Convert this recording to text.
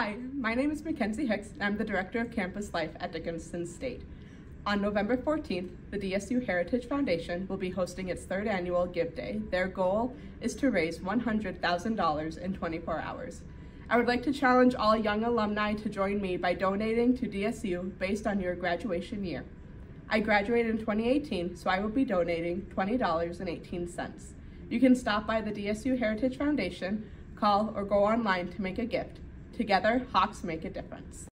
Hi, my name is Mackenzie Hicks, and I'm the Director of Campus Life at Dickinson State. On November 14th, the DSU Heritage Foundation will be hosting its third annual Give Day. Their goal is to raise $100,000 in 24 hours. I would like to challenge all young alumni to join me by donating to DSU based on your graduation year. I graduated in 2018, so I will be donating $20.18. You can stop by the DSU Heritage Foundation, call, or go online to make a gift. Together, Hawks make a difference.